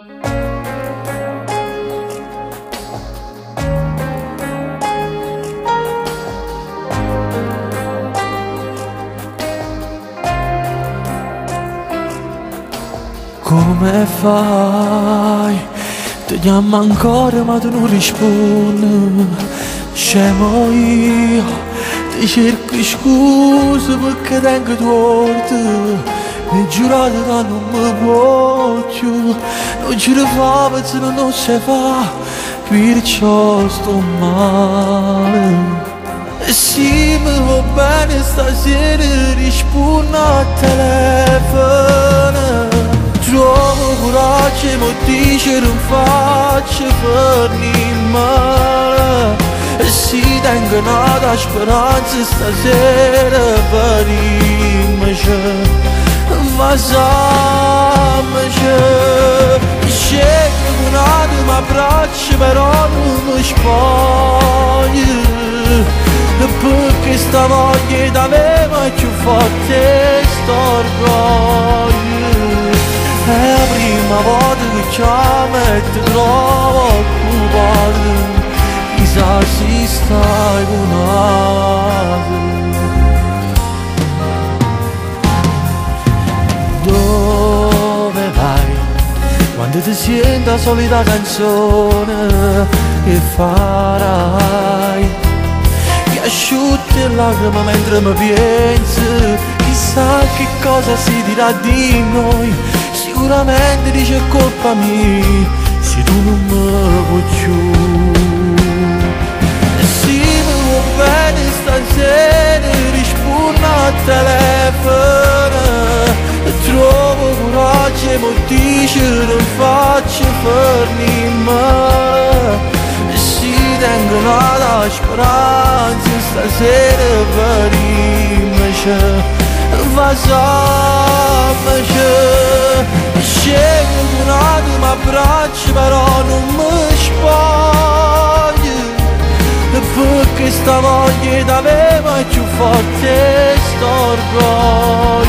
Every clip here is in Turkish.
Come fai? Ti chiamo ancora ma tu non rispondi. Scemo io. Ti cerco scuse perché tengo torto Che non mi voglio Non se non si fa Perciò sto male sì, mi va bene stasera rispondo al telefono Trovo coraggio mi dice non faccio per male sì, tengo nata speranza stasera per rimane Ma sammace Scegli un attimo abbraccio però non mi spoglio perché sta voglia d'aveva più forte st'orgoglio È la prima volta che chiamo e ti trovo ti senti la solita canzone che farai? asciutte lacrime mentre mi pensi Chissà che cosa si dirà di noi. Sicuramente dice colpa mia Se tu non mi vuoi più. E sì, mi vuoi bene stasera nada speranza stasera per rimesce Vasamace Scego un attimo abbraccio però non mi spoglio Perché sta voglia d'aveva più forte st'orgoglio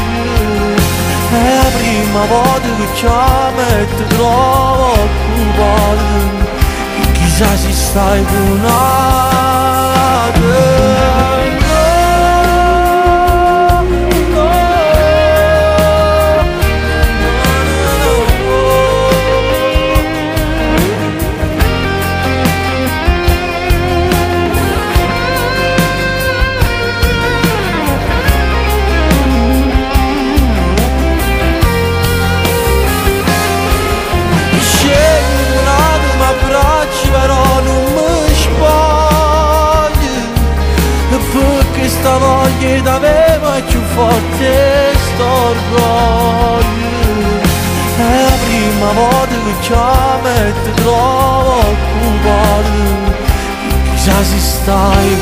È la prima volta che chiamo e ti trovo occupato già si stai con questa voglia d'aveva più forte st'orgoglio È la prima volta che chiamo e trovo occupato Chissà se stai